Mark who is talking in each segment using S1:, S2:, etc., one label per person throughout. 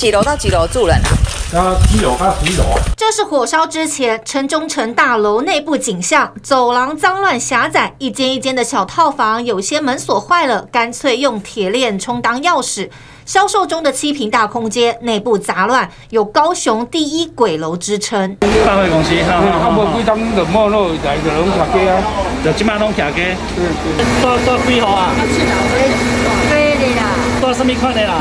S1: 几楼到几楼住人啊？
S2: 啊七楼到十一楼啊。
S3: 这是火烧之前城中城大楼内部景象，走廊脏乱狭窄，一间一间的小套房，有些门锁坏了，干脆用铁链充当钥匙。销售中的七平大空间，内部杂乱，有高雄第一鬼楼之称。
S4: 大会公司，哈哈，
S2: 啊，无几摊就没落来，就拢拆家啊。
S4: 就即摆拢徛家。
S2: 对对。
S4: 多多几号啊？
S5: 对的啦。
S4: 多什么款的啦？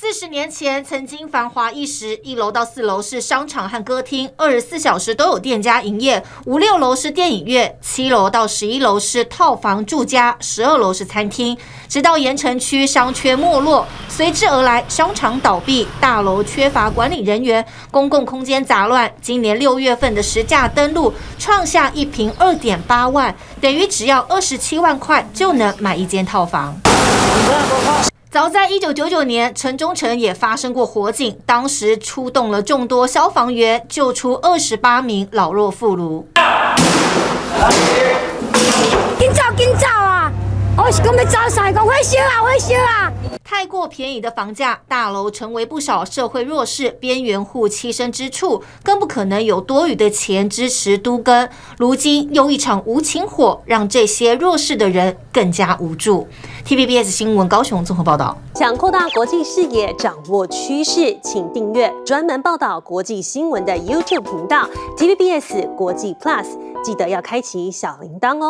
S3: 四十年前曾经繁华一时，一楼到四楼是商场和歌厅，二十四小时都有店家营业；五六楼是电影院，七楼到十一楼是套房住家，十二楼是餐厅。直到盐城区商圈没落，随之而来商场倒闭，大楼缺乏管理人员，公共空间杂乱。今年六月份的实价登录创下一平二点八万，等于只要二十七万块就能买一间套房。早在一九九九年，城中城也发生过火警，当时出动了众多消防员，救出二十八名老弱妇孺。
S5: 紧走，紧走啊！我是讲要走晒，讲火烧啊，火烧啊！
S3: 太过便宜的房价，大楼成为不少社会弱势边缘户栖身之处，更不可能有多余的钱支持都更。如今又一场无情火，让这些弱势的人更加无助。TVBS 新闻高雄综合报道。
S6: 想扩大国际视野，掌握趋势，请订阅专门报道国际新闻的 YouTube 频道 TVBS 国际 Plus，记得要开启小铃铛哦。